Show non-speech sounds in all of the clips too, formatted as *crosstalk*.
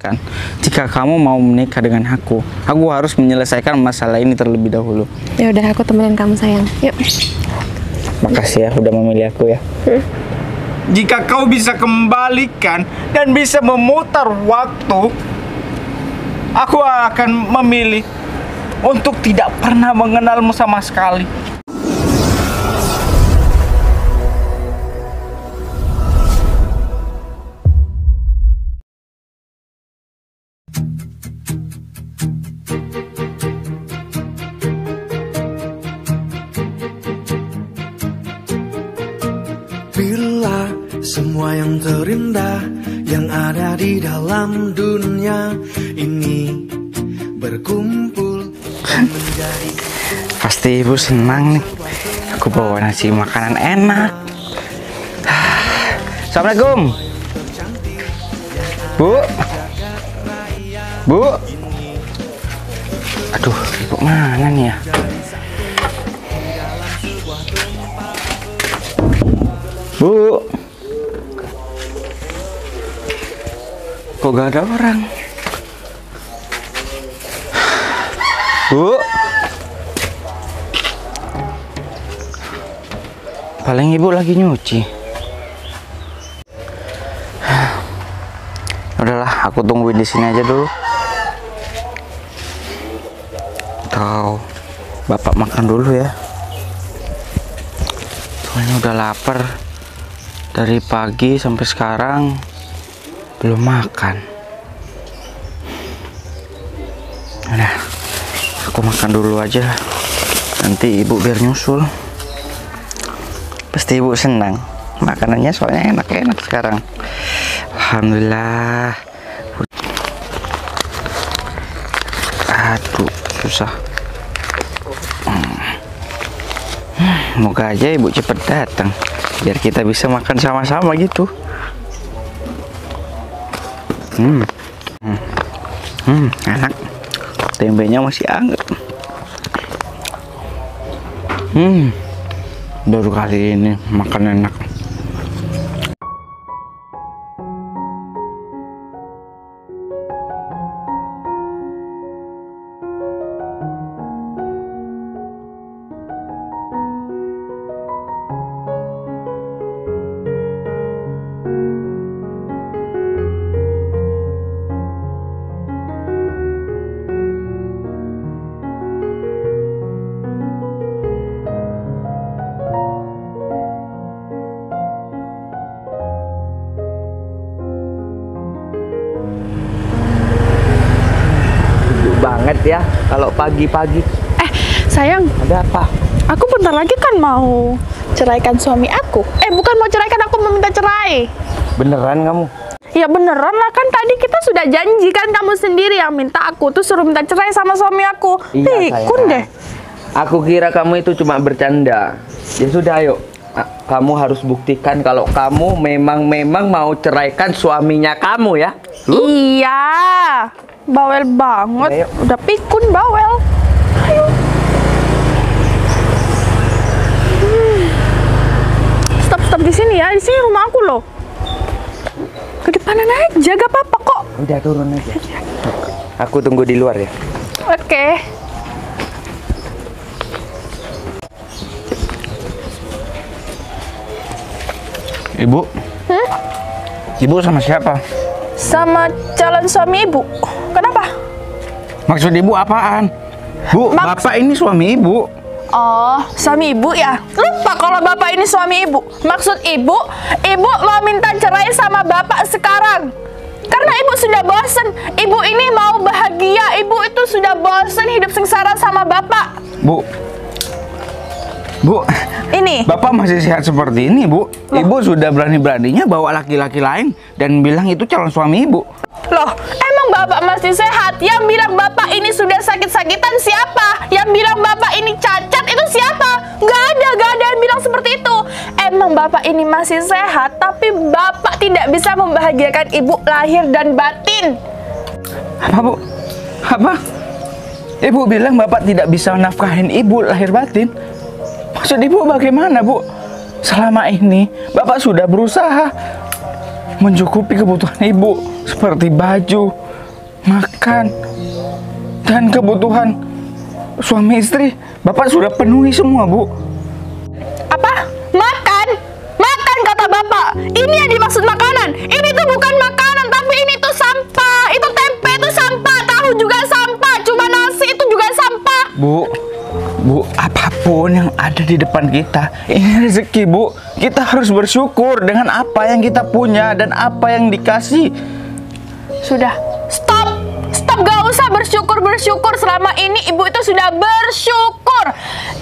kan jika kamu mau menikah dengan aku aku harus menyelesaikan masalah ini terlebih dahulu. Ya udah aku temenin kamu sayang. Yuk. makasih ya udah memilih aku ya. Jika kau bisa kembalikan dan bisa memutar waktu aku akan memilih untuk tidak pernah mengenalmu sama sekali semua yang terindah yang ada di dalam dunia ini berkumpul menjadi pasti ibu senang nih. Aku bawa nasi makanan enak. Assalamualaikum. Bu. Bu. Aduh ibu mana nih ya? Bu Kok gak ada orang Bu Paling ibu lagi nyuci. Udahlah, aku tungguin di sini aja dulu. Atau bapak makan dulu ya. Soalnya udah lapar. Dari pagi sampai sekarang belum makan. Udah, aku makan dulu aja. Nanti ibu biar nyusul. Pasti ibu senang. Makanannya soalnya enak-enak sekarang. Alhamdulillah. Aduh, susah. Hmm. Moga aja ibu cepet datang biar kita bisa makan sama-sama gitu. Hmm. Hmm, enak. Tembenya masih anget. Hmm baru kali ini makan enak kalau pagi-pagi Eh, sayang, ada apa aku bentar lagi kan mau ceraikan suami aku. Eh, bukan mau ceraikan, aku mau minta cerai. beneran kamu Ya beneran lah kan tadi kita sudah janji kan kamu sendiri yang minta aku tuh suruh minta cerai sama suami aku. Pikun deh. aku kira kamu itu cuma bercanda ya sudah ayo Ah, kamu harus buktikan kalau kamu memang memang mau ceraikan suaminya kamu ya Iya. Bawel banget. Ayo. Udah pikun bawel. Ayo. Hmm. Stop stop di sini ya. Di sini rumah aku loh. Ke depanan aja gak apa-apa kok. udah turun aja aku tunggu di luar ya Oke. ibu ibu sama siapa Sama calon suami ibu. Kenapa? maksud ibu apaan bu Maks- bapak ini suami ibu Oh, suami ibu ya? Lupa kalau bapak ini suami ibu. Maksud ibu, ibu mau minta cerai sama bapak sekarang. Karena ibu sudah bosen. Ibu ini mau bahagia. Ibu itu sudah bosen hidup sengsara sama bapak. bu bu Ini. Bapak masih sehat seperti ini, Bu. Ibu sudah berani-beraninya bawa laki-laki lain dan bilang itu calon suami Ibu. Loh, emang bapak masih sehat? Yang bilang bapak ini sudah sakit-sakitan siapa? Yang bilang bapak ini cacat itu siapa? Gak ada, gak ada yang bilang seperti itu. Emang bapak ini masih sehat, tapi bapak tidak bisa membahagiakan ibu lahir dan batin. Apa, Bu? Apa? Ibu bilang Bapak tidak bisa nafkahin Ibu lahir batin. Maksud Ibu bagaimana, Bu? Selama ini Bapak sudah berusaha mencukupi kebutuhan Ibu seperti baju, makan, dan kebutuhan suami istri. Bapak sudah penuhi semua, Bu. Apa? Makan? Makan kata bapak. Ini yang dimaksud makanan. Ini tuh bukan makanan, tapi ini tuh sampah. Itu tempe itu sampah, tahu juga sampah, cuma nasi itu juga sampah. Bu, Bu, apa pun yang ada di depan kita, ini rezeki, Bu. Kita harus bersyukur dengan apa yang kita punya dan apa yang dikasih. Sudah, stop. Stop, gak usah bersyukur-bersyukur Selama ini ibu itu sudah bersyukur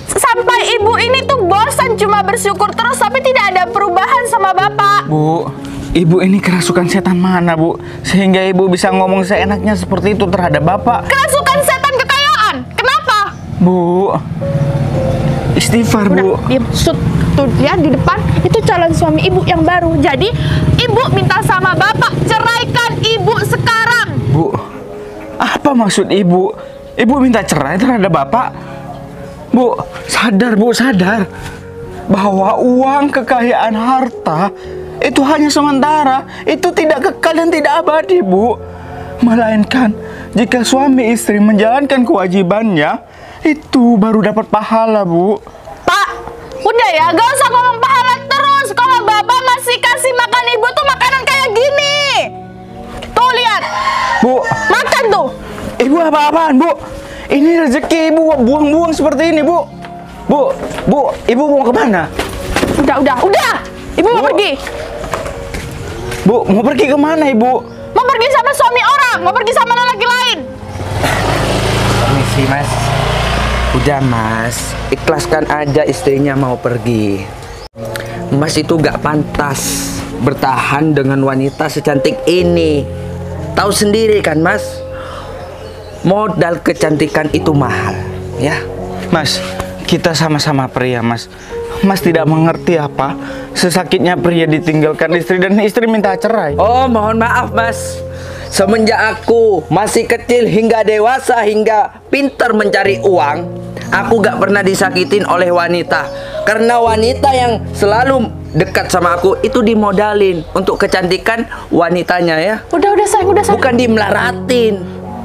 Sampai ibu ini tuh bosan cuma bersyukur terus Tapi tidak ada perubahan sama bapak Bu, ibu ini kerasukan setan mana, Bu? Sehingga ibu bisa ngomong seenaknya seperti itu terhadap bapak. Kerasukan setan? Bu, istighfar, Bu. Diam, Sut. Tuh, lihat di depan Itu calon suami ibu yang baru Jadi, ibu minta sama bapak Ceraikan ibu sekarang Bu, apa maksud ibu? Ibu minta cerai terhadap bapak? Bu, sadar bu, sadar bahwa uang kekayaan harta itu hanya sementara, itu tidak kekal dan tidak abadi, bu. Melainkan jika suami istri menjalankan kewajibannya, itu baru dapat pahala, bu. Pak, udah ya, gak usah ngomong pahala terus. Kalau bapak masih kasih makan ibu tuh makanan kayak gini. Tuh lihat, Bu, makan tuh. ibu apa-apaan, bu? Ini rezeki ibu buang-buang seperti ini, bu. Bu, bu, ibu mau ke mana? Udah, udah, udah. Ibu mau Bu. pergi. Bu, mau pergi ke mana, ibu? Mau pergi sama suami orang, mau pergi sama lelaki lain. Permisi mas Udah mas. Ikhlaskan aja istrinya mau pergi. Mas itu gak pantas Bertahan dengan wanita secantik ini. Tahu sendiri kan mas? Modal kecantikan itu mahal Ya? Mas, kita sama-sama pria, Mas. Mas tidak mengerti apa sesakitnya pria ditinggalkan istri dan istri minta cerai. Oh mohon maaf mas Semenjak aku masih kecil hingga dewasa hingga pintar mencari uang Aku gak pernah disakitin oleh wanita. Karena wanita yang selalu dekat sama aku itu dimodalin Untuk kecantikan wanitanya ya. Udah, udah sayang, udah sayang. Bukan dimelaratin.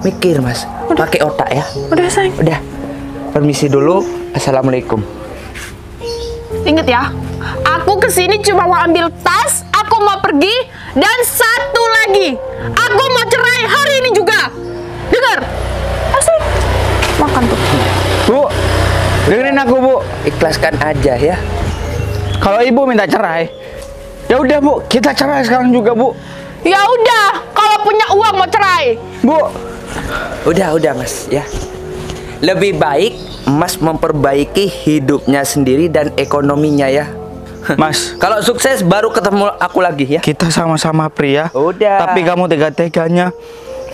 Mikir mas, pakai otak ya. Udah sayang. Udah, permisi dulu. Assalamualaikum. Ingat ya, aku ke sini cuma mau ambil tas, aku mau pergi, dan satu lagi, aku mau cerai hari ini juga. Dengar? Asik. Makan tuh. Bu, dengerin aku, Bu. Ikhlaskan aja ya Kalau ibu minta cerai, ya udah, Bu, kita cerai sekarang juga, Bu. Ya udah, kalau punya uang mau cerai. Bu, Udah, udah mas ya Lebih baik Mas memperbaiki hidupnya sendiri dan ekonominya ya *laughs* Mas, Kalau sukses baru ketemu aku lagi ya kita sama-sama pria. Udah. Tapi kamu tega-teganya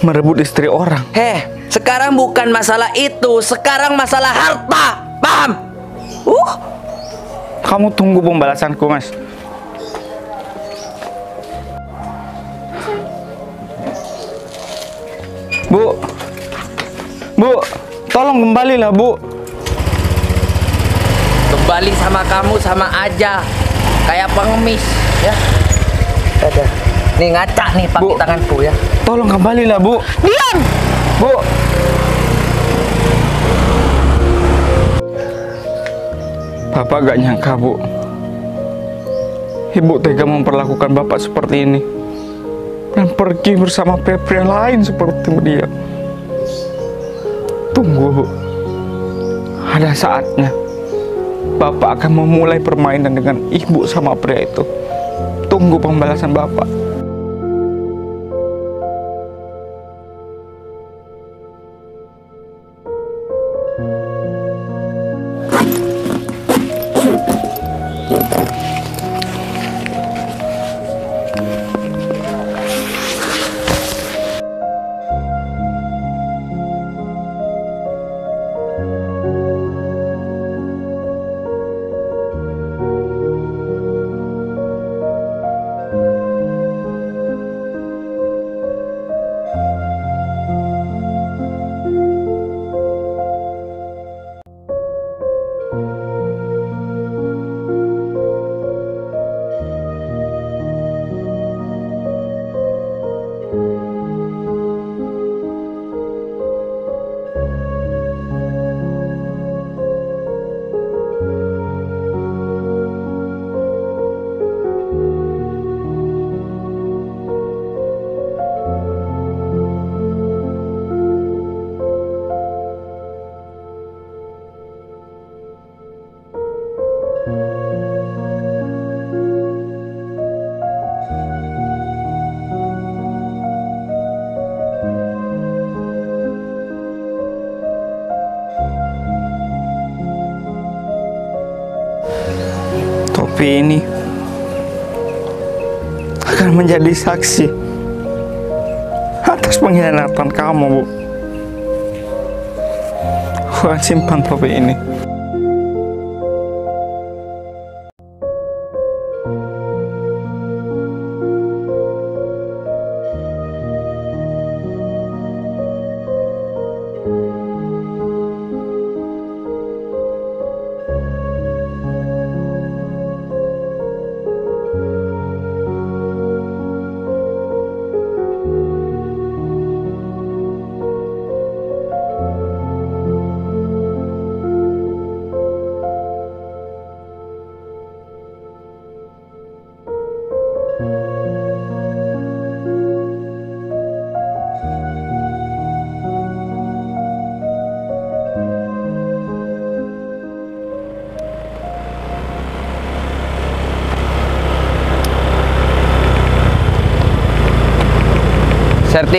merebut istri orang. Heh, sekarang bukan masalah itu Sekarang masalah harta Paham? Uh, Kamu tunggu pembalasanku, Mas. Bu, Bu, tolong kembalilah, Bu. Kembali sama kamu sama aja Kayak pengemis ya Ada Nih ngaca nih pakai Bu. tanganku ya Tolong kembalilah, Bu. Diam! Bu. Bapak gak nyangka, Bu. Ibu tega memperlakukan Bapak seperti ini. Dan pergi bersama pria lain seperti dia. Tunggu, Bu. Ada saatnya. Bapak akan memulai permainan dengan ibu sama pria itu. Tunggu pembalasan Bapak. Menjadi saksi atas pengkhianatan kamu, Bu. Akan simpan topi ini.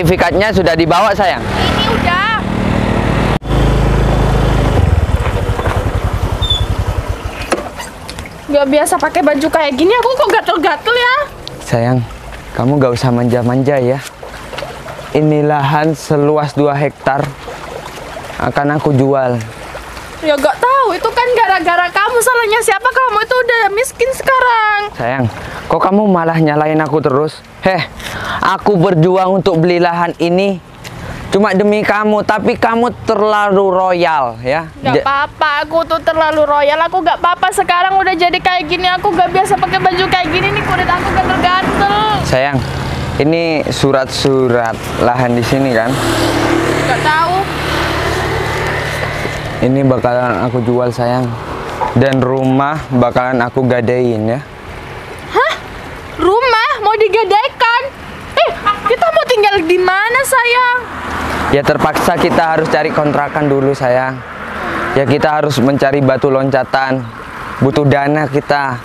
Sertifikatnya sudah dibawa sayang. Ini udah. Gak biasa pakai baju kayak gini, aku kok gatel-gatel ya? Sayang, kamu gak usah manja-manja ya. Ini lahan seluas 2 hektar akan aku jual. Ya gak tahu, itu kan gara-gara kamu salahnya siapa kamu itu udah miskin sekarang. Sayang, kok kamu malah nyalain aku terus? Heh, aku berjuang untuk beli lahan ini cuma demi kamu, tapi kamu terlalu royal ya. Gak apa-apa, aku tuh terlalu royal. Aku gak apa-apa sekarang udah jadi kayak gini. Aku gak biasa pakai baju kayak gini nih kulit aku gatel-gatel. Sayang, ini surat-surat lahan di sini kan? Gak tahu. Ini bakalan aku jual sayang. Dan rumah bakalan aku gadein ya. Rumah mau digadaikan. Eh, kita mau tinggal di mana sayang? Ya terpaksa kita harus cari kontrakan dulu sayang. Ya kita harus mencari batu loncatan. Butuh dana kita.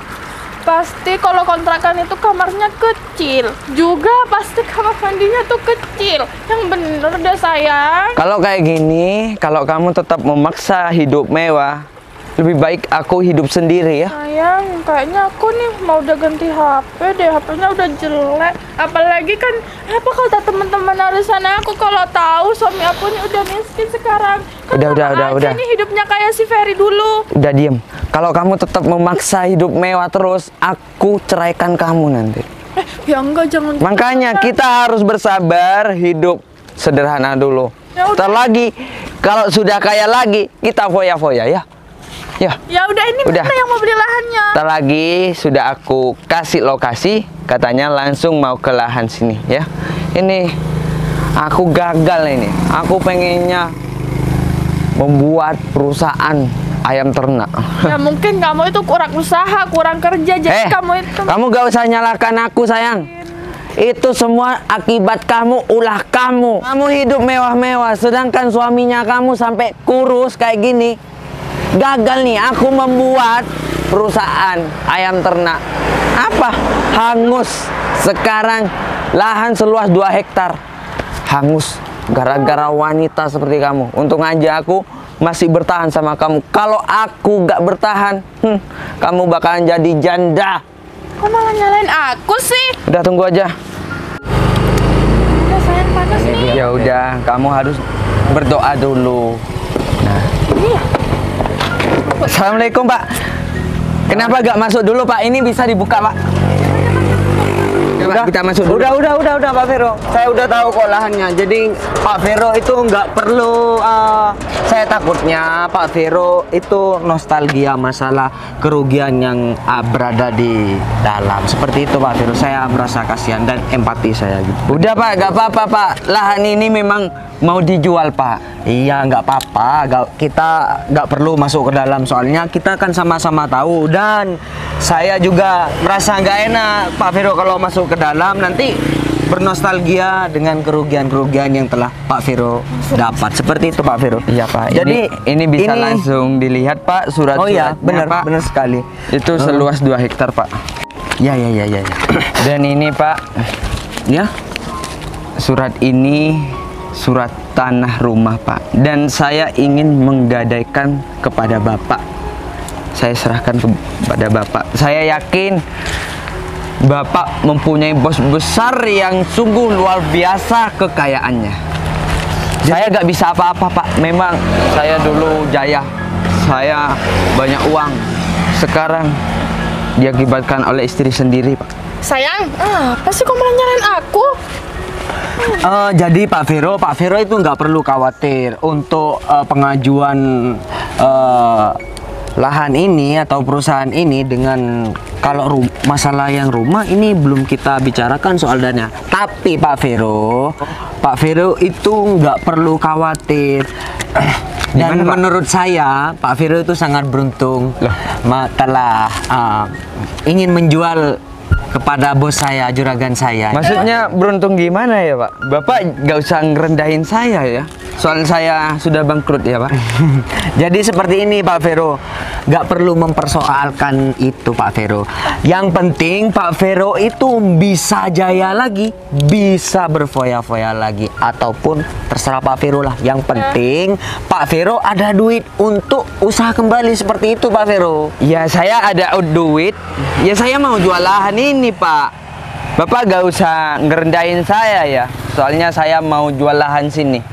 Pasti kalau kontrakan itu kamarnya kecil. Juga pasti kamar mandinya tuh kecil. Yang bener deh sayang. Kalau kayak gini, kalau kamu tetap memaksa hidup mewah, lebih baik aku hidup sendiri ya. Sayang, kayaknya aku nih mau udah ganti HP deh. HP-nya udah jelek. Apalagi kan, apa kata teman-teman arisan aku kalau tahu suami aku nih udah miskin sekarang. Kan Udah, udah, udah, udah. nih hidupnya kayak si Ferry dulu. Udah diem. Kalau kamu tetap memaksa hidup mewah terus, aku ceraikan kamu nanti. Eh, ya enggak jangan. Makanya kita harus bersabar hidup sederhana dulu. Ya lagi kalau sudah kaya lagi kita foya-foya ya. Ya. Ya udah ini Udah. mana yang mau beli lahannya? Ntar lagi sudah aku kasih lokasi, katanya langsung mau ke lahan sini ya. Ini aku gagal ini. Aku pengennya membuat perusahaan ayam ternak. ya mungkin kamu itu kurang usaha, kurang kerja, jadi Eh, kamu itu. kamu gak usah nyalakan aku sayang. Itu semua akibat kamu, ulah kamu. Kamu hidup mewah-mewah, sedangkan suaminya kamu sampai kurus kayak gini. Gagal nih, aku membuat perusahaan ayam ternak. Apa? Hangus. Sekarang lahan seluas 2 hektar. Hangus. Gara-gara wanita seperti kamu. Untung aja aku masih bertahan sama kamu. Kalau aku gak bertahan, hmm, kamu bakalan jadi janda. Kok malah nyalain aku sih? Udah tunggu aja. Udah sayang panas nih. Ya udah, kamu harus berdoa dulu. Nah. Assalamualaikum Pak. Kenapa gak masuk dulu Pak? Ini bisa dibuka Pak. Coba kita masuk dulu. Udah, udah, udah, udah Pak Vero. Saya udah tahu kok lahannya. Jadi Pak Vero itu nggak perlu. uh, saya takutnya Pak Vero itu nostalgia masalah kerugian yang uh, berada di dalam. Seperti itu Pak Vero. Saya merasa kasihan dan empati saya gitu. Udah Pak, gak apa-apa Pak. Lahan ini memang mau dijual Pak. Iya, nggak apa-apa. Nggak- kita nggak perlu masuk ke dalam soalnya kita kan sama-sama tahu dan saya juga merasa nggak enak Pak Vero kalau masuk ke dalam nanti bernostalgia dengan kerugian-kerugian yang telah Pak Vero dapat. Seperti itu Pak Vero. Iya Pak. Jadi ini, ini bisa langsung dilihat Pak surat Oh iya, benar, Pak. benar sekali. Itu seluas 2 hektar Pak. Ya ya ya ya. ya. *clears throat* Dan ini Pak, ya. surat ini surat tanah rumah Pak. Dan saya ingin menggadaikan kepada Bapak. saya serahkan kepada Bapak. Saya yakin Bapak mempunyai bos besar yang sungguh luar biasa kekayaannya. Saya gak bisa apa-apa Pak. Memang saya dulu jaya. Saya banyak uang. Sekarang diakibatkan oleh istri sendiri Pak. Sayang, apa sih kok malah nyalain aku? Eh, jadi Pak Vero, Pak Vero itu nggak perlu khawatir untuk eh, pengajuan eh, lahan ini atau perusahaan ini dengan kalau masalah yang rumah ini belum kita bicarakan soal dana. Tapi Pak Vero, Pak Vero itu nggak perlu khawatir. *clears throat* Dan Gimana, Pak? menurut saya, Pak Vero itu sangat beruntung. Ma- telah eh, ingin menjual kepada bos saya, juragan saya. Maksudnya beruntung gimana ya Pak? Bapak gak usah ngerendahin saya ya. Soal saya sudah bangkrut ya Pak. *laughs* Jadi seperti ini Pak Vero, nggak perlu mempersoalkan itu Pak Vero. Yang penting Pak Vero itu bisa jaya lagi, bisa berfoya-foya lagi, ataupun terserah Pak Vero lah. Yang penting Pak Vero ada duit untuk usaha kembali seperti itu Pak Vero. Ya saya ada duit, ya saya mau jual lahan ini Pak. Bapak gak usah ngerendahin saya ya, soalnya saya mau jual lahan sini.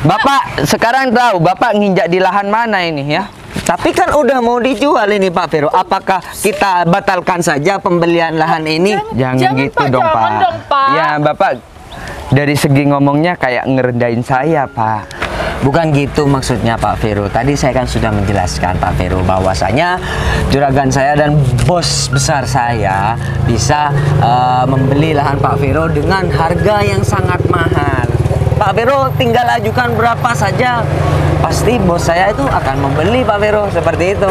Bapak sekarang tahu Bapak nginjak di lahan mana ini ya? Tapi kan udah mau dijual ini Pak Vero. Apakah kita batalkan saja pembelian lahan ini? Jangan, Jangan, gitu Pak, dong jangan Pak. dong, Pak. Ya Bapak dari segi ngomongnya kayak ngerendahin saya Pak. Bukan gitu maksudnya Pak Vero. Tadi saya kan sudah menjelaskan Pak Vero bahwasanya juragan saya dan bos besar saya bisa eh, membeli lahan Pak Vero dengan harga yang sangat mahal. Pak Vero tinggal ajukan berapa saja, pasti bos saya itu akan membeli Pak Vero seperti itu.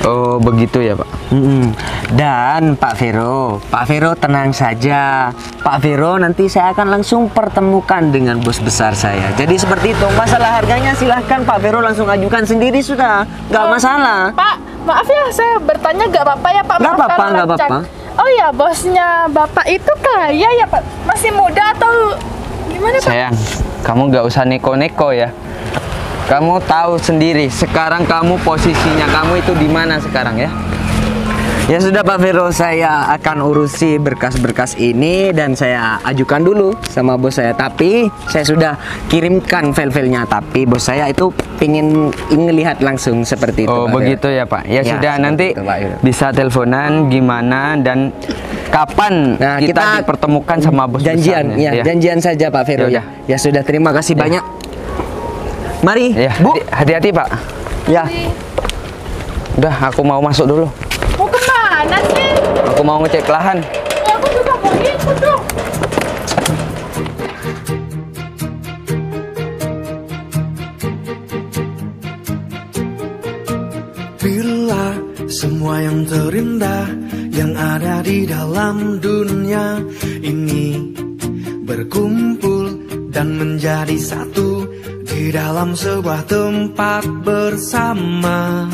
Oh begitu ya Pak. Mm-mm. Dan Pak Vero, Pak Vero tenang saja. Pak Vero nanti saya akan langsung pertemukan dengan bos besar saya. Jadi seperti itu. Masalah harganya silahkan Pak Vero langsung ajukan sendiri sudah, nggak masalah. Pak, maaf ya saya bertanya gak apa-apa ya Pak. Nggak apa-apa, nggak apa-apa. Oh ya, bosnya Bapak itu kaya ya Pak? Masih muda atau gimana Pak? Sayang, kamu gak usah neko-neko ya. Kamu tahu sendiri, sekarang kamu posisinya kamu itu di mana sekarang ya? Ya sudah Pak Vero, saya akan urusi berkas-berkas ini dan saya ajukan dulu sama bos saya. Tapi saya sudah kirimkan file-filenya. Tapi bos saya itu ingin ingin lihat langsung seperti itu. Oh Pak Vero. begitu ya Pak. Ya, Ya, sudah nanti itu, Pak bisa teleponan gimana dan kapan Nah, kita, kita dipertemukan sama bos janjian, besarnya, ya, janjian saja Pak Vero Ya ya. Ya sudah, terima kasih banyak. Mari, Ya, Bu. hati- hati-hati Pak. Ya. Udah, aku mau masuk dulu. Mau ke mana sih? Aku mau ngecek lahan. Ya, aku juga mau ikut dong. Semua yang terindah yang ada di dalam dunia ini berkumpul dan menjadi satu di dalam sebuah tempat bersama.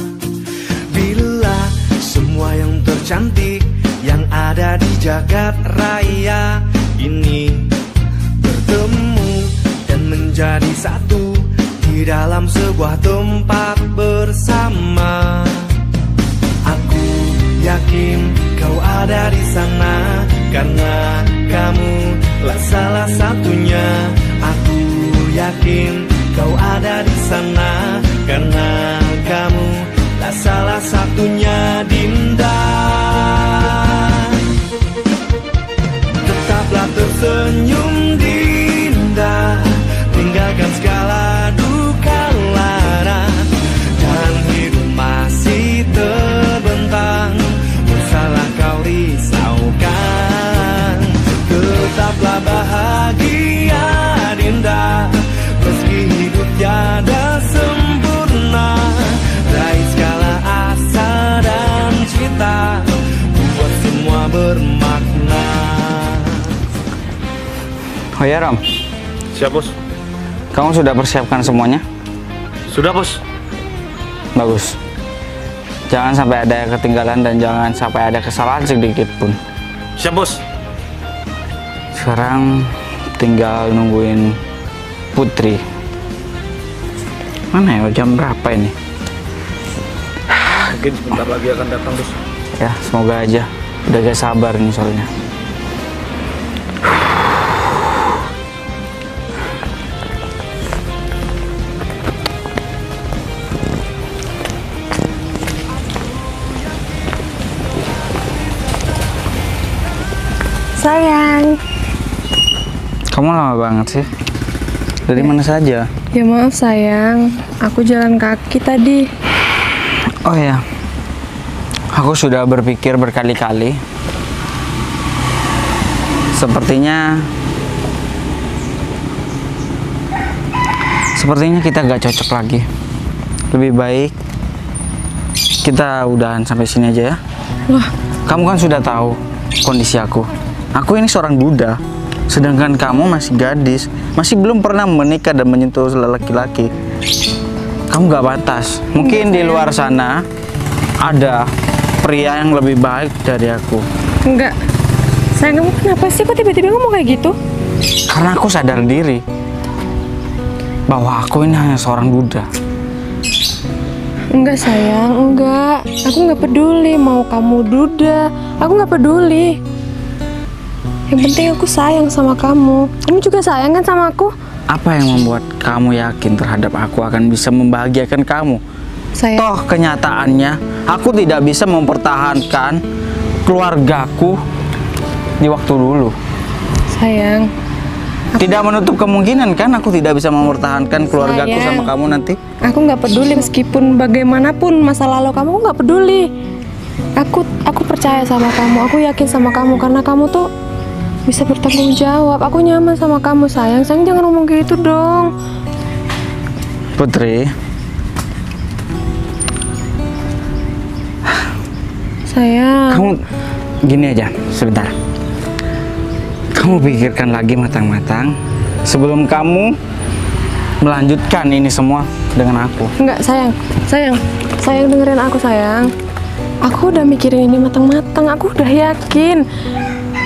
Bila semua yang tercantik yang ada di jagat raya ini bertemu dan menjadi satu di dalam sebuah tempat bersama. Yakin kau ada di sana karena kamu lah salah satunya. Aku yakin kau ada di sana karena kamu lah salah satunya Dinda. Tetaplah tersenyum Oh ya Ram, Siap bos. kamu sudah persiapkan semuanya? Sudah bos. Bagus. Jangan sampai ada yang ketinggalan dan jangan sampai ada kesalahan sedikit pun. Siap bos. Sekarang tinggal nungguin Putri. Mana ya jam berapa ini? Mungkin sebentar lagi akan datang, Bos. Ya, semoga aja. Udah gak sabar nih soalnya. Kamu lama banget sih. Dari mana saja? Ya maaf sayang, aku jalan kaki tadi. Oh ya, aku sudah berpikir berkali-kali. Sepertinya, sepertinya kita gak cocok lagi. Lebih baik kita udahan sampai sini aja ya. Wah, Kamu kan sudah tahu kondisi aku. Aku ini seorang Buddha, sedangkan kamu masih gadis, masih belum pernah menikah dan menyentuh laki-laki. Kamu gak batas. Mungkin di luar sana ada pria yang lebih baik dari aku. enggak. Sayang kamu kenapa sih kok tiba-tiba ngomong kayak gitu? Karena aku sadar diri bahwa aku ini hanya seorang Buddha. Enggak sayang, enggak. Aku nggak peduli mau kamu duda. Aku nggak peduli. Yang penting aku sayang sama kamu. Kamu juga sayang kan sama aku? Apa yang membuat kamu yakin terhadap aku akan bisa membahagiakan kamu? Sayang. Toh kenyataannya aku tidak bisa mempertahankan keluargaku di waktu dulu. Sayang. Tidak menutup kemungkinan kan aku tidak bisa mempertahankan keluargaku Sayang. sama kamu nanti. Aku nggak peduli meskipun bagaimanapun masa lalu kamu aku nggak peduli. Aku aku percaya sama kamu. Aku yakin sama kamu karena kamu tuh bisa bertanggung jawab. Aku nyaman sama kamu sayang. Sayang jangan ngomong gitu dong. Putri, Sayang. kamu gini aja sebentar. Kamu pikirkan lagi matang-matang sebelum kamu melanjutkan ini semua dengan aku. Enggak, sayang. Sayang. Sayang dengerin aku, sayang. Aku udah mikirin ini matang-matang. Aku udah yakin.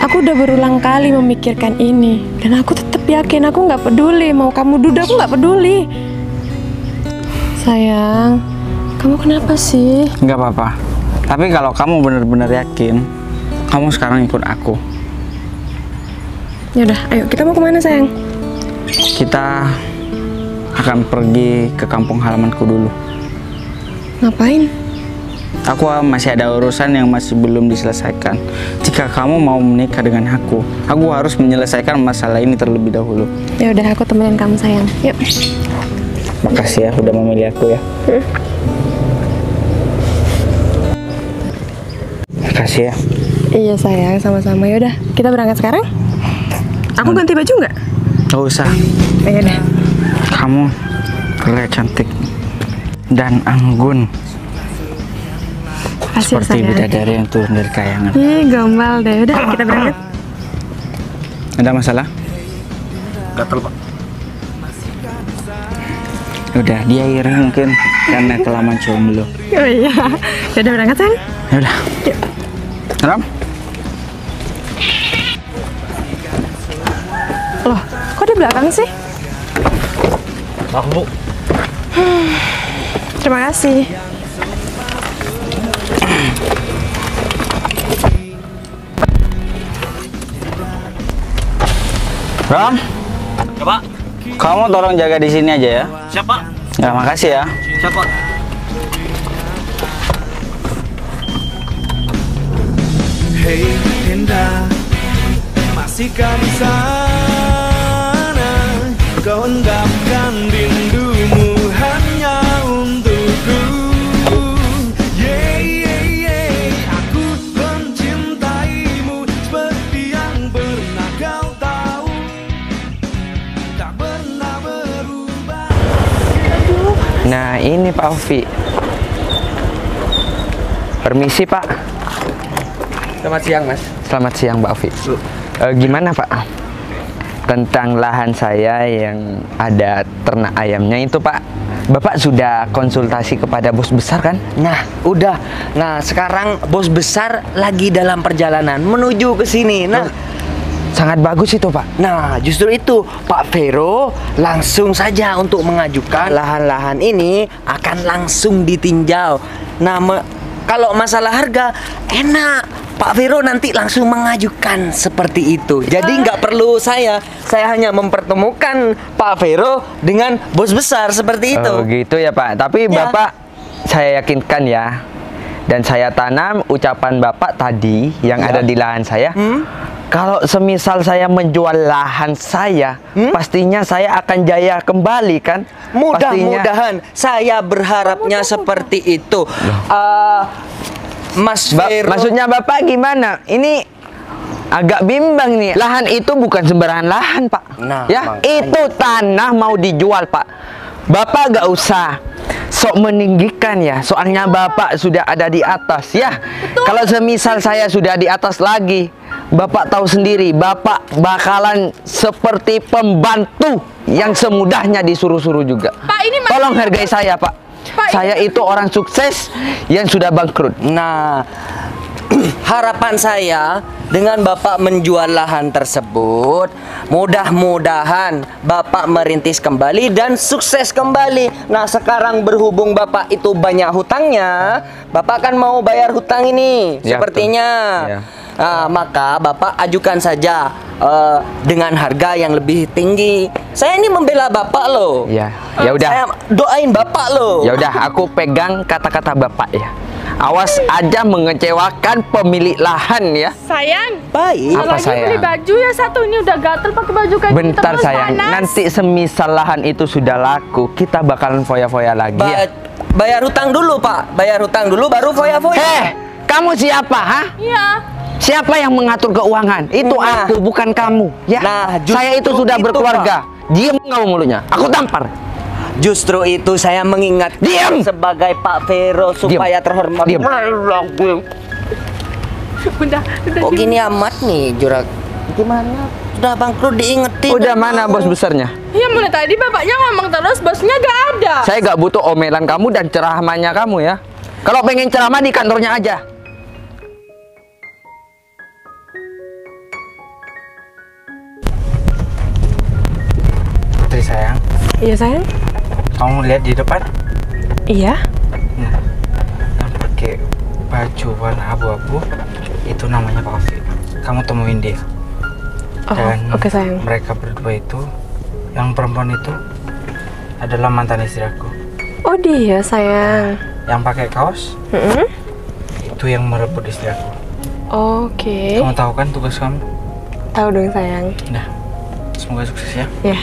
Aku udah berulang kali memikirkan ini. Dan aku tetap yakin aku nggak peduli. Mau kamu duda, aku nggak peduli. Sayang, kamu kenapa sih? Nggak apa-apa. Tapi kalau kamu benar-benar yakin, kamu sekarang ikut aku. Yaudah, ayo kita mau ke mana sayang? Kita akan pergi ke kampung halamanku dulu. Ngapain? Aku masih ada urusan yang masih belum diselesaikan. Jika kamu mau menikah dengan aku, aku harus menyelesaikan masalah ini terlebih dahulu. Ya udah, aku temenin kamu sayang. Yuk. Makasih ya udah memilih aku ya. Makasih ya. Iya sayang, sama-sama. Ya udah, kita berangkat sekarang. Aku ganti baju nggak? Gak usah. Ya udah. Kamu terlihat cantik dan anggun Ya, seperti sayang. bidadari yang turun dari kayangan. Ih, gombal deh. Udah, kita berangkat. Ada masalah? Gatel, Pak. Udah, dia iri mungkin karena kelamaan jomblo. Oh iya. Ya udah berangkat sayang. Ya udah. Ram, Loh, kok di belakang sih? Maaf, Bu. *sighs* Terima kasih. Ram, Ya, Pak. kamu tolong jaga di sini aja ya. Siapa? Ya, makasih ya. Siapa? Hei Henda Masihkah di sana Kau endapkan rindumu Nah ini Pak Ovi Permisi Pak Selamat siang, Mas. Selamat siang Mbak Ovi Eh, Gimana Pak? Tentang lahan saya yang ada ternak ayamnya itu Pak Bapak sudah konsultasi kepada bos besar kan? Nah, udah. Nah, sekarang bos besar lagi dalam perjalanan menuju ke sini. Nah, Sangat bagus itu Pak Nah, justru itu Pak Vero langsung saja untuk mengajukan lahan-lahan ini akan langsung ditinjau. Nah, me- kalau masalah harga enak. Pak Vero nanti langsung mengajukan seperti itu. Jadi nggak perlu saya, saya hanya mempertemukan Pak Vero dengan bos besar seperti itu. Oh gitu ya Pak. Tapi Ya. Bapak saya yakinkan ya. Dan saya tanam ucapan Bapak tadi yang Ya. ada di lahan saya. Hmm? Kalau semisal saya menjual lahan saya, Hmm? pastinya saya akan jaya kembali kan? Mudah-mudahan saya berharapnya seperti itu. Eh, Mas Ba- Vero, maksudnya Bapak gimana? Ini agak bimbang nih. Lahan itu bukan sembarangan lahan, Pak. Nah, ya, makanya. itu tanah mau dijual, Pak. Bapak gak usah sok meninggikan ya. Soalnya Bapak sudah ada di atas ya. Kalau semisal saya sudah di atas lagi, Bapak tahu sendiri, Bapak bakalan seperti pembantu yang semudahnya disuruh-suruh juga. Pak, ini Tolong hargai saya, Pak. Pak, ini- saya itu orang sukses yang sudah bangkrut. Nah, *clears throat* harapan saya dengan Bapak menjual lahan tersebut, mudah-mudahan Bapak merintis kembali dan sukses kembali. Nah, sekarang berhubung Bapak itu banyak hutangnya, Bapak kan mau bayar hutang ini, Ya, sepertinya. betul. Ya. Nah, maka Bapak ajukan saja eh, dengan harga yang lebih tinggi. Saya ini membela Bapak loh. Ya, ya udah. Saya doain Bapak loh. Ya udah, aku pegang kata-kata Bapak ya. Awas aja mengecewakan pemilik lahan ya. Sayang, Baik. Apa lagi sayang? beli baju ya satu ini udah gatel pakai baju kayak gitu Bentar terus sayang, panas. nanti semisal lahan itu sudah laku, kita bakalan foya-foya lagi ya. Ba- bayar hutang dulu pak bayar hutang dulu baru foya-foya Heh, kamu siapa, ha? Iya. Siapa yang mengatur keuangan? Itu Nah. aku, bukan kamu. Ya. Nah, saya itu sudah itu, berkeluarga. Diam kamu mulutnya. Aku tampar. justru itu saya mengingat Diam! sebagai Pak Vero supaya terhormat Diam. Udah, udah. kok gini amat nih jurak gimana sudah bangkrut diingetin Udah mana bos besarnya? Ya mulai tadi bapaknya ngomong terus, bosnya gak ada. Saya gak butuh omelan kamu dan ceramahnya kamu ya. Kalau pengen ceramah di kantornya aja. Iya sayang? kamu lihat di depan Iya. yang pakai baju warna abu-abu itu namanya Pak Afi. Kamu temuin dia. Oh, Dan oke sayang. mereka berdua itu, yang perempuan itu adalah mantan istri aku. Oh dia sayang. Yang pakai kaos Mm-mm. itu yang merebut istri aku. Oke. Kamu tahu kan tugas kamu? Tahu dong sayang. Nah, semoga sukses ya. Ya.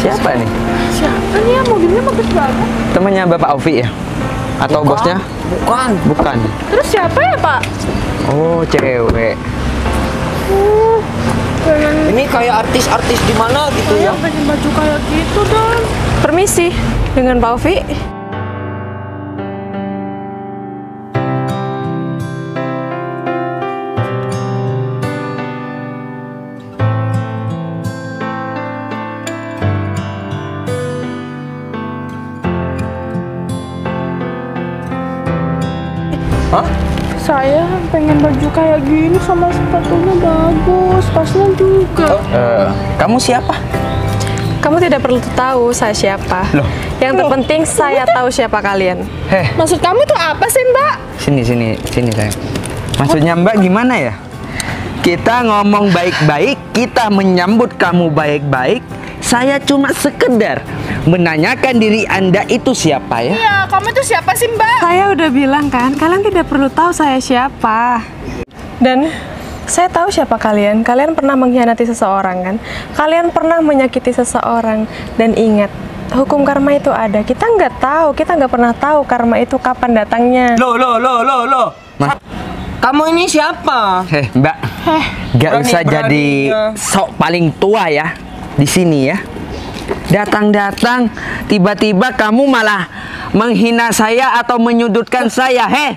Siapa nih? Siapa nih ya mobilnya bagus banget. Temannya Bapak Aufi ya? Atau bosnya? bukan Bukan. Terus siapa ya pak? Oh, cewek. ini kayak artis-artis di mana gitu ya pengen baju kayak gitu dong. Permisi dengan Pak Ovi. Saya pengen baju kayak gini sama sepatunya bagus, tasnya juga. Eh, kamu siapa? Kamu tidak perlu tahu saya siapa. Loh. Yang terpenting saya tahu siapa kalian. Heh, Maksud kamu tuh apa sih mbak? sini sini sini sayang. Maksudnya Mbak gimana ya? Kita ngomong baik-baik, kita menyambut kamu baik-baik. Saya cuma sekedar menanyakan diri Anda itu siapa ya? Iya, kamu tuh siapa sih mbak? Saya udah bilang kan, kalian tidak perlu tahu saya siapa. Dan saya tahu siapa kalian. Kalian pernah mengkhianati seseorang kan? Kalian pernah menyakiti seseorang. Dan ingat, hukum karma itu ada. Kita nggak tahu, kita nggak pernah tahu karma itu kapan datangnya. loh loh loh loh loh Mas, kamu ini siapa heh Mbak, gak usah jadi berani-beraninya. sok paling tua ya di sini ya. Datang-datang, tiba-tiba kamu malah menghina saya atau menyudutkan saya. Heh,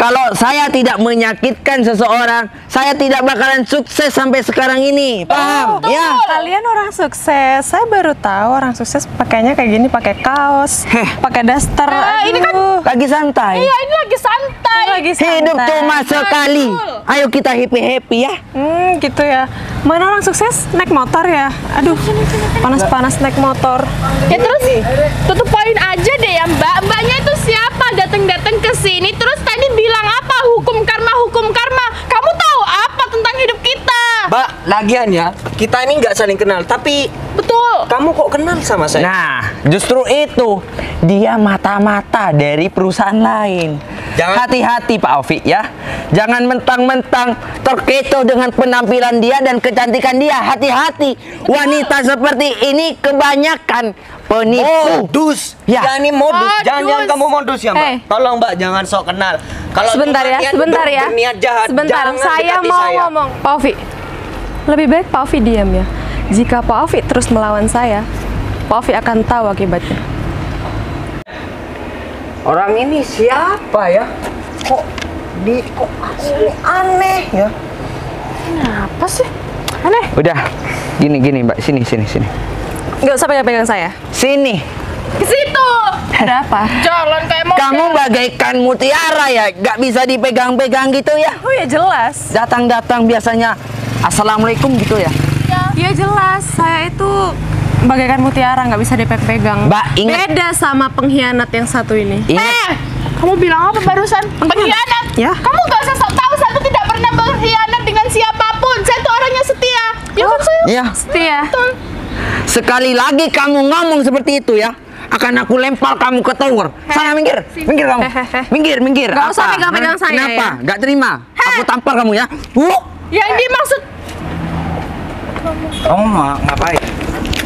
kalau saya tidak menyakitkan seseorang, saya tidak bakalan sukses sampai sekarang ini. Paham? ya. Kalian orang sukses. Saya baru tahu orang sukses pakainya kayak gini, pakai kaos, Heh. pakai daster. Eh, ini kan Lagi santai. Iya, ini lagi santai. Lagi santai. Hidup cuma sekali. Ayo kita happy-happy ya. Hmm, gitu ya. Mana orang sukses naik motor ya? Aduh, panas-panas naik motor. Ya terus tutup poin aja deh ya Mbak. Mbaknya itu siapa datang-datang ke sini terus tadi bilang apa? Hukum karma, hukum karma. Kamu tahu tentang hidup kita? Mbak, lagian ya, kita ini nggak saling kenal, tapi Betul. kamu kok kenal sama saya? Nah, justru itu dia mata-mata dari perusahaan lain. Jangan- Hati-hati Pak Ovi ya. Jangan mentang-mentang terkecoh dengan penampilan dia dan kecantikan dia. Hati-hati. Wanita seperti ini kebanyakan penipu. Modus. Ya. Ya. ini modus. Modus. Jangan-jangan kamu modus ya, Mbak. Eh. Tolong, Mbak, jangan sok kenal. Kalau sebentar ya, sebentar ya. Berniat jahat. Sebentar, jangan saya mau saya. ngomong. Pak Ovi, lebih baik Pak Ovi diam ya. Jika Pak Ovi terus melawan saya, Pak Ovi akan tahu akibatnya. Orang ini siapa ya? Kok di kok asli aneh ya? Apa sih? Aneh. Udah, gini gini Mbak, sini sini sini. Nggak usah pegang-pegang saya. Sini. Ke situ. Ada apa? *laughs* Jalan kayak mau Kamu bagaikan mutiara ya, gak bisa dipegang-pegang gitu ya. Oh ya jelas. Datang-datang biasanya Assalamualaikum gitu ya. Ya jelas, saya itu bagaikan mutiara nggak bisa dipegang. Mbak, ingat- Beda sama pengkhianat yang satu ini. Ingat Eh, kamu bilang apa barusan? Pengkhianat. Ya. Kamu gak usah sok tahu saya tuh tidak pernah berkhianat dengan siapa pun. Saya tuh orangnya setia. Ya kan saya? Iya. Setia. Betul. Sekali lagi kamu ngomong seperti itu ya, akan aku lempar kamu ke tower. Sana minggir, minggir kamu. Minggir, minggir. Usah Apa? pegang-pegang Hah? saya, Kenapa? ya. Gak terima. Aku tampar kamu ya. Uh. Yang dimaksud Kamu mau ngapain?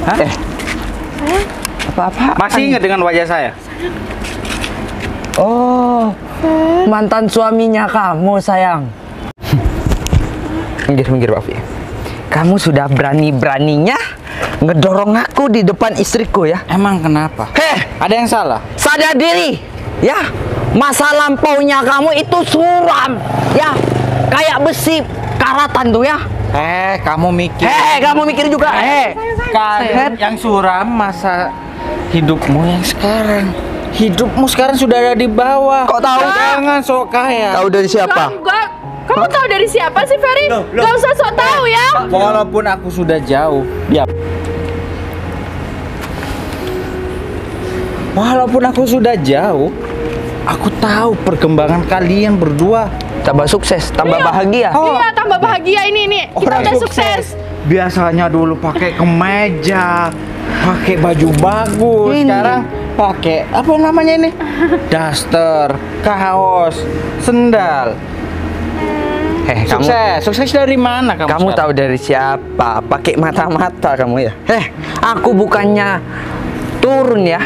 Hah? Eh. Apa-apa? Masih ingat dengan wajah saya? Oh, mantan suaminya kamu sayang. minggir, minggir, Pak. Kamu sudah berani-beraninya ngedorong aku di depan istriku ya. Emang kenapa? Heh, Ada yang salah? sadar diri ya masa lampaunya kamu itu suram ya kayak besi karatan tuh ya Eh, kamu mikir. heh kamu mikir juga heh Kan yang suram masa hidupmu yang sekarang. Hidupmu sekarang sudah ada di bawah. Kok tahu? Jangan sok kaya. tahu dari siapa Enggak. Kamu tahu dari siapa sih, Ferry? Gak usah sok tahu ya. Walaupun aku sudah jauh, dia Walaupun aku sudah jauh, aku tahu perkembangan kalian berdua. Tambah sukses tambah Iya. bahagia Iya, tambah bahagia ini nih. Kita udah sukses. Biasanya dulu pakai kemeja, pakai baju bagus. Sekarang pakai apa namanya ini? Daster, kaos, sendal. heh kamu Sukses, sukses dari mana kamu? kamu sekarang? tahu dari siapa pakai mata-mata kamu ya eh aku bukannya turun ya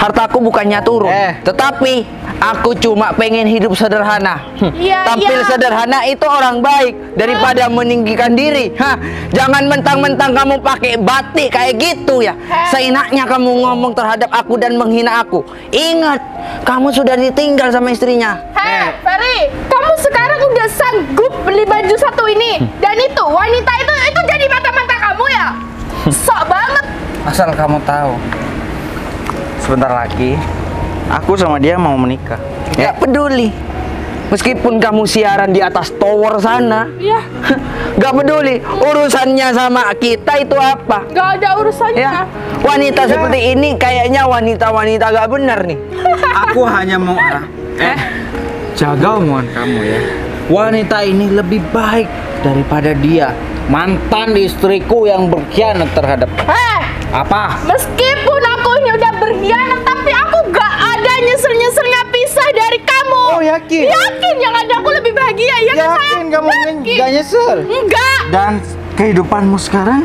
hartaku bukannya turun. Eh. tetapi aku cuma pengen hidup sederhana. Hmm, Iya, tampil iya. sederhana itu orang baik daripada meninggikan diri. Hah, jangan mentang-mentang kamu pakai batik kayak gitu ya. Seenaknya kamu ngomong terhadap aku dan menghina aku. Ingat kamu sudah ditinggal sama istrinya. Hei, Ferry, kamu sekarang udah sanggup beli baju satu ini. Dan itu, wanita itu, itu jadi mata-mata kamu ya? Sok banget. Asal kamu tahu. Sebentar lagi, aku sama dia mau menikah. Gak peduli. Meskipun kamu siaran di atas tower sana, Iya, *laughs* gak peduli. Urusannya sama kita itu apa? gak ada urusannya. Ya, wanita seperti ini kayaknya wanita-wanita gak benar nih. *laughs* Aku hanya mau eh jaga omongan kamu ya. Wanita ini lebih baik daripada dia mantan istriku yang berkhianat terhadap Hei, apa? meskipun berkhianat, tapi aku gak ada nyesel-nyeselnya pisah dari kamu. Oh, yakin? Yakin, yang ada aku lebih bahagia, ya kan, Yakin kamu Yakin. gak nyesel? Enggak. Dan kehidupanmu sekarang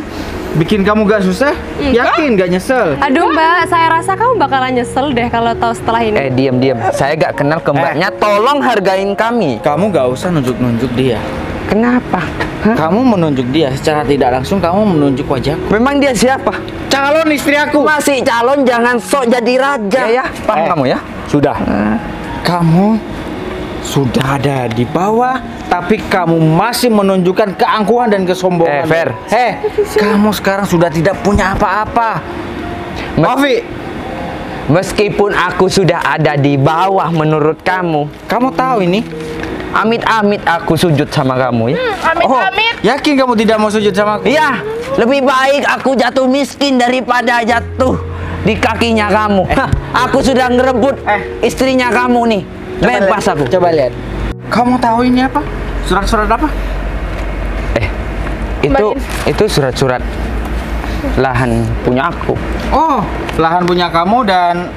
bikin kamu gak susah? Yakin gak nyesel? Aduh mbak, saya rasa kamu bakalan nyesel deh kalau tahu setelah ini. Eh, diam-diam. Saya gak kenal ke mbaknya. Tolong hargain kami. Kamu gak usah nunjuk-nunjuk dia. Kenapa? Hah? Kamu menunjuk dia secara tidak langsung kamu menunjuk wajahku. Memang dia siapa? Calon istri aku. Masih calon jangan sok jadi raja ya. Paham Eh. kamu ya? Sudah. Kamu sudah ada di bawah, tapi kamu masih menunjukkan keangkuhan dan kesombongan. Eh, Fer. Eh, kamu sekarang sudah tidak punya apa-apa. Mafi, Meskipun aku sudah ada di bawah menurut kamu, Kamu tahu ini? Amit-amit aku sujud sama kamu ya. Amit Oh, amit. yakin kamu tidak mau sujud sama aku? Iya, lebih baik aku jatuh miskin daripada jatuh di kakinya kamu. Hah, aku sudah ngerebut Eh. istrinya kamu nih. Bebas aku. Coba lihat. Kamu tahu ini apa? Surat-surat apa? Eh, itu itu surat-surat lahan punya aku. Oh, lahan punya kamu dan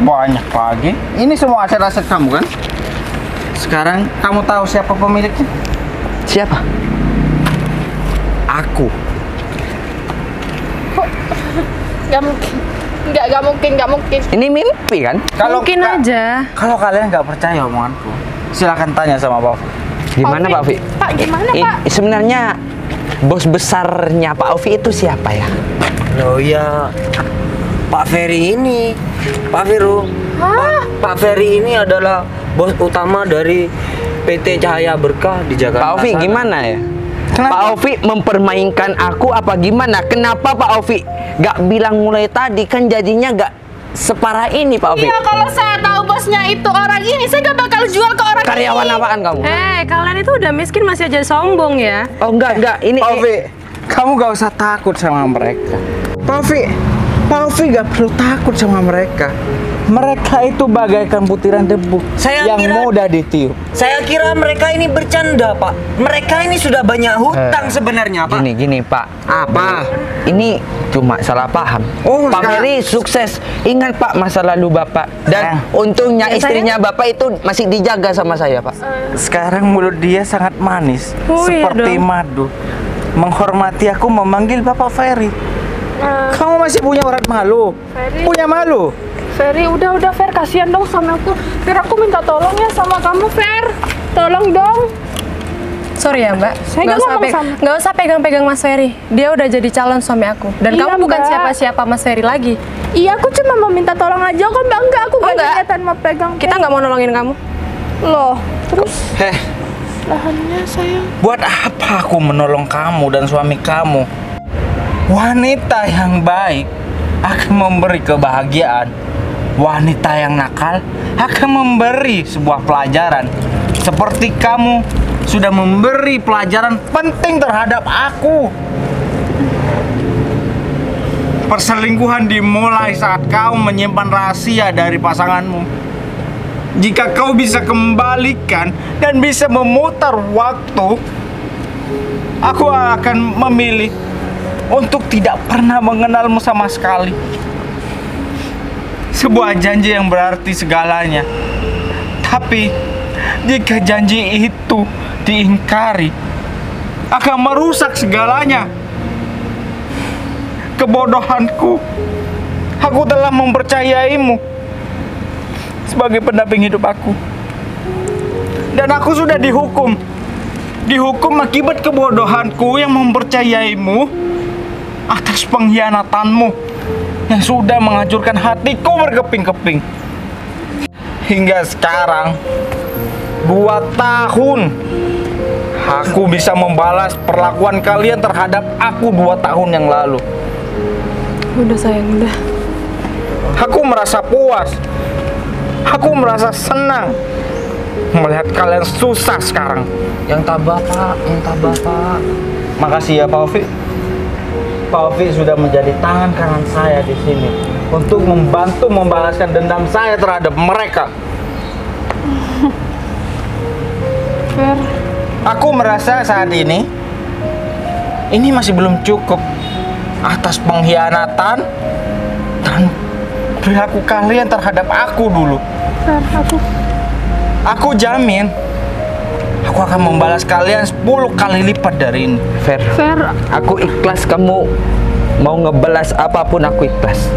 banyak lagi. Ini semua aset-aset kamu kan? Sekarang kamu tahu siapa pemiliknya? Siapa? Aku. Gak mungkin. Gak, gak mungkin, gak mungkin. Ini mimpi kan? Mungkin ka- aja. Kalau kalian nggak percaya omonganku, silakan tanya sama Pak. Gimana Pak Ovi? Pak, gimana I- Pak? sebenarnya bos besarnya Pak Ovi itu siapa ya? Loh ya Pak Ferry ini Pak Vero Pak, Pak Ferry ini adalah bos utama dari PT Cahaya Berkah di Jakarta Pak Ovi sana. gimana ya? Kenapa? Pak Ovi mempermainkan aku apa gimana? Kenapa Pak Ovi gak bilang mulai tadi kan jadinya gak separah ini Pak Ovi? Iya, kalau saya tahu bosnya itu orang ini, saya gak bakal jual ke orang Karyawan ini. apaan kamu? Eh, kalian itu udah miskin masih aja sombong ya. Oh enggak enggak ini Pak Ovi, kamu gak usah takut sama mereka. Pak Ovi, Pak Ovi gak perlu takut sama mereka. Mereka itu bagaikan butiran debu Saya yang kira- mudah ditiup. Saya kira mereka ini bercanda Pak Mereka ini sudah banyak hutang Eh, sebenarnya Pak Gini gini Pak. Apa? Ini cuma salah paham. Oh, Pak Ferry sukses. Ingat Pak masa lalu Bapak dan Eh. untungnya istrinya Bapak itu masih dijaga sama saya Pak. Sekarang mulut dia sangat manis, Oh, iya seperti dong. madu. Menghormati aku memanggil Bapak Ferry. Kamu masih punya urat malu? Ferry. Punya malu? Ferry, udah udah Fer, kasihan dong sama aku. Fer, aku minta tolong ya sama kamu, Fer. Tolong dong. Sorry ya Mbak, Saya nggak nggak usah, pe- sama- nggak usah pegang-pegang Mas Ferry. Dia udah jadi calon suami aku. Dan Iya, kamu bukan Mbak. siapa-siapa Mas Ferry lagi. Iya, aku cuma mau minta tolong aja kok, Mbak. Enggak, aku Oh, gak enggak. niatan mau pegang. Kita nggak mau nolongin kamu. Loh, terus Heh, lahannya saya. buat apa aku menolong kamu dan suami kamu? Wanita yang baik akan memberi kebahagiaan. Wanita yang nakal akan memberi sebuah pelajaran. Seperti kamu sudah memberi pelajaran penting terhadap aku. Perselingkuhan dimulai saat kau menyimpan rahasia dari pasanganmu. Jika kau bisa kembalikan dan bisa memutar waktu, aku akan memilih untuk tidak pernah mengenalmu sama sekali. Sebuah janji yang berarti segalanya. Tapi jika janji itu diingkari, akan merusak segalanya. Kebodohanku, aku telah mempercayaimu sebagai pendamping hidup aku. Dan aku sudah dihukum. Dihukum akibat kebodohanku yang mempercayaimu atas pengkhianatanmu yang sudah menghancurkan hatiku berkeping-keping. Hingga sekarang, dua tahun aku bisa membalas perlakuan kalian terhadap aku dua tahun yang lalu. Udah sayang, udah. Aku merasa puas. Aku merasa senang melihat kalian susah sekarang. Yang tabah Pak Yang tabah Pak Makasih ya Pak Ovi. Pak Ovi sudah menjadi tangan kanan saya di sini untuk membantu membalaskan dendam saya terhadap mereka. *laughs* Fer, Aku merasa saat ini ini masih belum cukup atas pengkhianatan dan perilaku kalian terhadap aku dulu. Fer, aku Aku jamin aku akan membalas kalian 10 kali lipat dari ini. Fair. Fer, Aku ikhlas kamu mau ngebelas apa pun aku ikhlas.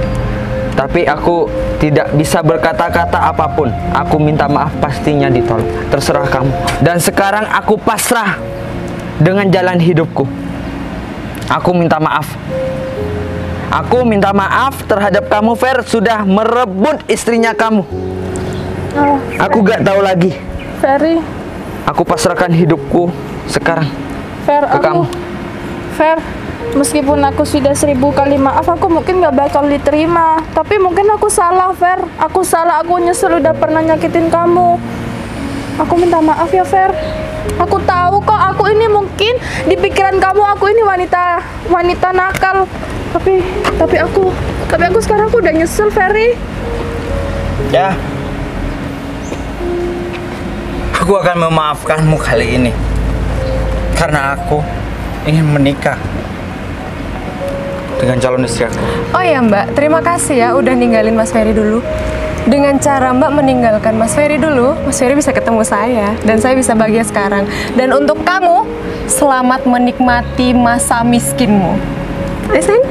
Tapi aku tidak bisa berkata-kata apa pun. Aku minta maaf pastinya ditolong. Terserah kamu. Dan sekarang aku pasrah dengan jalan hidupku. Aku minta maaf. Aku minta maaf terhadap kamu Fer sudah merebut istrinya kamu. oh, Aku gak tahu lagi. Ferry, Aku pasrahkan hidupku sekarang Fer, ke aku, kamu. Fer, Meskipun aku sudah seribu kali maaf, aku mungkin gak bakal diterima. Tapi mungkin aku salah, Fer. Aku salah, aku nyesel udah pernah nyakitin kamu. Aku minta maaf ya, Fer. Aku tahu kok aku ini mungkin di pikiran kamu aku ini wanita wanita nakal. Tapi tapi aku tapi aku sekarang aku udah nyesel, Ferry. Ya. Aku akan memaafkanmu kali ini. Karena aku ingin menikah dengan calon istri aku. Oh ya Mbak, terima kasih ya udah ninggalin Mas Ferry dulu. Dengan cara Mbak meninggalkan Mas Ferry dulu, Mas Ferry bisa ketemu saya dan saya bisa bahagia sekarang. Dan untuk kamu, selamat menikmati masa miskinmu. Eh, sayang?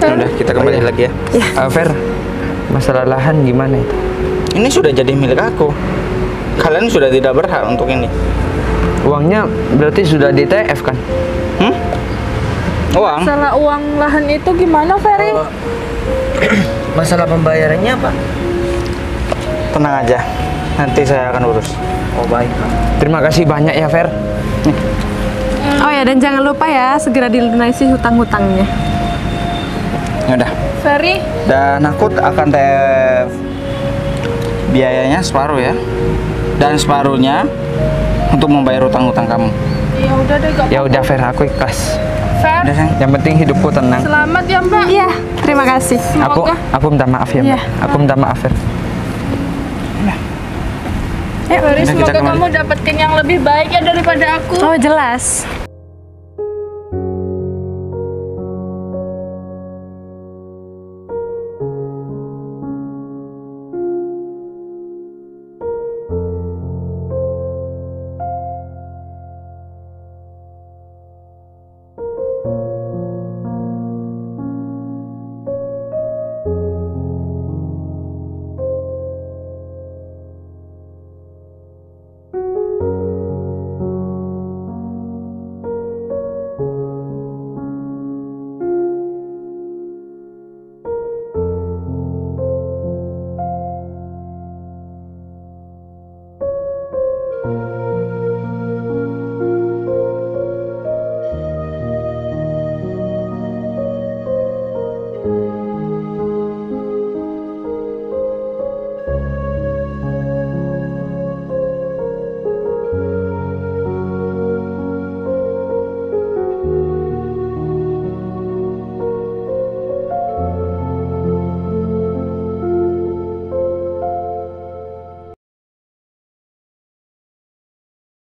Ya udah, kita kembali lagi ya. Ah, Fer, masalah lahan gimana itu? Ini sudah jadi milik aku. Kalian sudah tidak berhak untuk ini. Uangnya berarti sudah di TF kan? Hmm? Uang? Salah uang lahan itu gimana, Ferry? *clears throat* Masalah pembayarannya apa? Tenang aja. Nanti saya akan urus. Oh baik. Terima kasih banyak ya Fer. Oh ya, dan jangan lupa ya segera dilunasi hutang-hutangnya. Ya udah. Ferry, Dan aku akan TF biayanya separuh ya. Dan separuhnya untuk membayar utang-utang kamu. ya udah deh, gak Ya udah Fer, aku ikhlas. Fer, Udah sayang. Yang penting hidupku tenang. selamat ya, Mbak. Iya, terima kasih. Aku Semoga. aku minta maaf ya, Mbak. Iya. Aku minta maaf Fer. Udah, kita semoga kembali. kamu dapetin yang lebih baik ya daripada aku. Oh, jelas.